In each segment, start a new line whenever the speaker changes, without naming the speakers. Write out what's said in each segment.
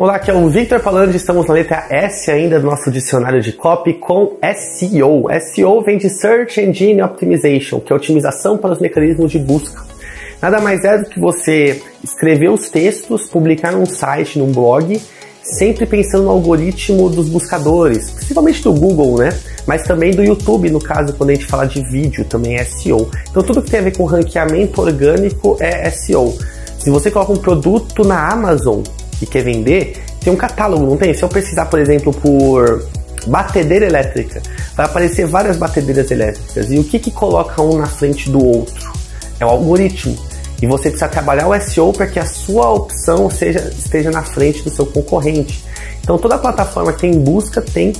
Olá, aqui é o Victor falando, estamos na letra S ainda do nosso dicionário de copy com SEO. SEO vem de Search Engine Optimization, que é otimização para os mecanismos de busca. Nada mais é do que você escrever os textos, publicar num site, num blog, sempre pensando no algoritmo dos buscadores, principalmente do Google, né? Mas também do YouTube, no caso, quando a gente fala de vídeo, também é SEO. Então tudo que tem a ver com ranqueamento orgânico é SEO. Se você coloca um produto na Amazon, e quer vender, tem um catálogo, não tem? Se eu precisar, por exemplo, por batedeira elétrica, vai aparecer várias batedeiras elétricas. E o que, que coloca um na frente do outro? É o algoritmo. E você precisa trabalhar o SEO para que a sua opção seja, esteja na frente do seu concorrente. Então toda plataforma que tem busca tem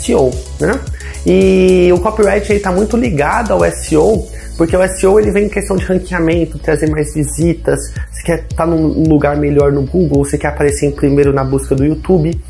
SEO, né? E o copyright está muito ligado ao SEO porque o SEO ele vem em questão de ranqueamento, trazer mais visitas, você quer estar tá num lugar melhor no Google, você quer aparecer em primeiro na busca do YouTube,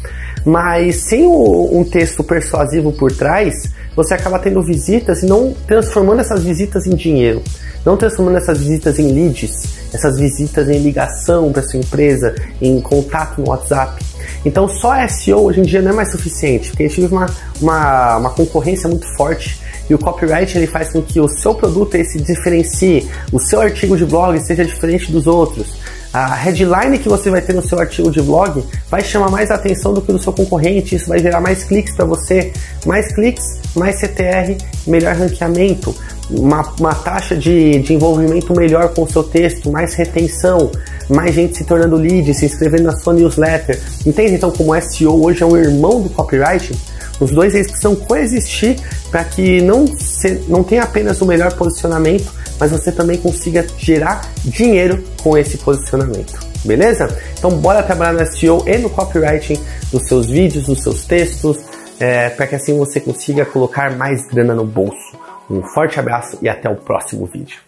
mas sem um texto persuasivo por trás, você acaba tendo visitas e não transformando essas visitas em dinheiro, não transformando essas visitas em leads, essas visitas em ligação para sua empresa, em contato no WhatsApp. Então só SEO hoje em dia não é mais suficiente, porque a gente vive uma, uma, uma concorrência muito forte e o copyright ele faz com que o seu produto ele se diferencie, o seu artigo de blog seja diferente dos outros. A headline que você vai ter no seu artigo de blog vai chamar mais atenção do que do seu concorrente, isso vai gerar mais cliques para você, mais cliques, mais CTR, melhor ranqueamento, uma, uma taxa de, de envolvimento melhor com o seu texto, mais retenção, mais gente se tornando lead, se inscrevendo na sua newsletter. Entende então como SEO hoje é um irmão do copyright? Os dois eles precisam coexistir para que não, se, não tenha apenas o melhor posicionamento, mas você também consiga gerar dinheiro com esse posicionamento. Beleza? Então bora trabalhar no SEO e no copywriting dos seus vídeos, dos seus textos, é, para que assim você consiga colocar mais grana no bolso. Um forte abraço e até o próximo vídeo.